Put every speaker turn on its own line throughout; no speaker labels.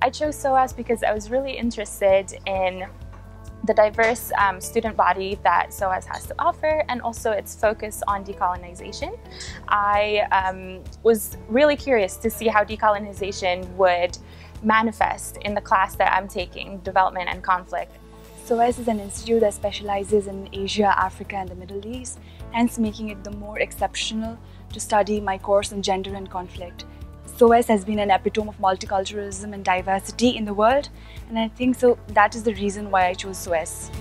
I chose SOAS because I was really interested in the diverse um, student body that SOAS has to offer and also its focus on decolonization. I um, was really curious to see how decolonization would manifest in the class that I'm taking, Development and Conflict.
SOAS is an institute that specializes in Asia, Africa and the Middle East, hence making it the more exceptional to study my course in gender and conflict. SOAS has been an epitome of multiculturalism and diversity in the world and I think so that is the reason why I chose SOAS.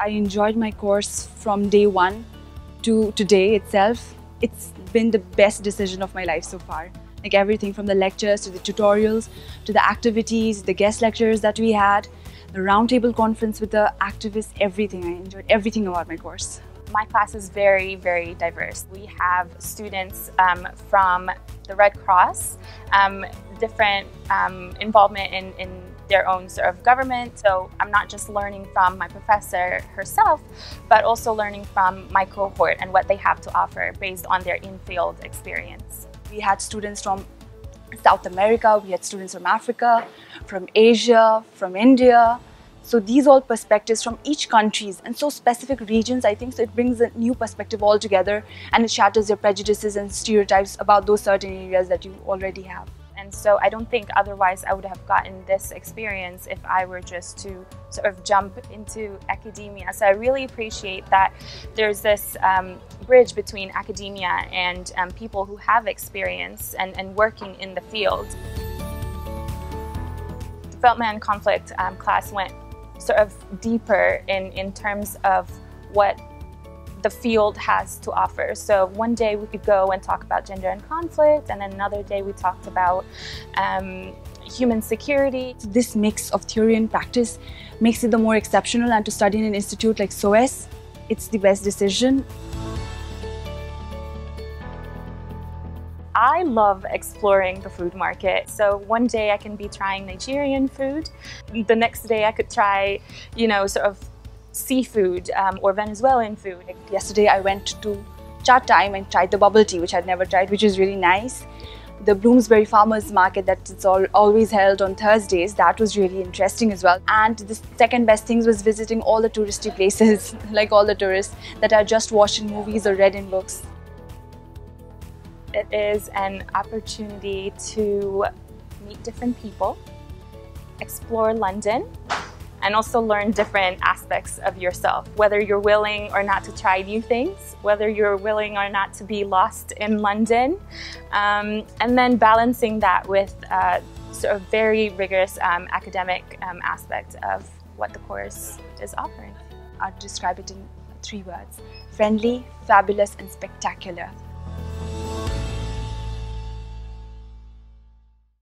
I enjoyed my course from day one to today itself. It's been the best decision of my life so far like everything from the lectures to the tutorials to the activities, the guest lectures that we had, the roundtable conference with the activists, everything. I enjoyed everything about my course.
My class is very, very diverse. We have students um, from the Red Cross, um, different um, involvement in, in their own sort of government. So I'm not just learning from my professor herself, but also learning from my cohort and what they have to offer based on their in-field experience.
We had students from South America, we had students from Africa, from Asia, from India. So these all perspectives from each countries and so specific regions, I think so it brings a new perspective altogether and it shatters your prejudices and stereotypes about those certain areas that you already have.
And so I don't think otherwise I would have gotten this experience if I were just to sort of jump into academia. So I really appreciate that there's this um, bridge between academia and um, people who have experience and, and working in the field. Development and conflict um, class went sort of deeper in, in terms of what the field has to offer. So one day we could go and talk about gender and conflict, and another day we talked about um, human security.
This mix of theory and practice makes it the more exceptional and to study in an institute like SOAS, it's the best decision.
I love exploring the food market. So one day I can be trying Nigerian food. The next day I could try, you know, sort of seafood um, or Venezuelan food.
Yesterday I went to Chatime and tried the bubble tea, which I'd never tried, which is really nice. The Bloomsbury Farmers Market that it's all, always held on Thursdays, that was really interesting as well. And the second best things was visiting all the touristy places, like all the tourists that are just watching movies or read in books.
It is an opportunity to meet different people, explore London, and also learn different aspects of yourself, whether you're willing or not to try new things, whether you're willing or not to be lost in London, um, and then balancing that with uh, sort of very rigorous um, academic um, aspect of what the course is offering.
I'd describe it in three words, friendly, fabulous, and spectacular.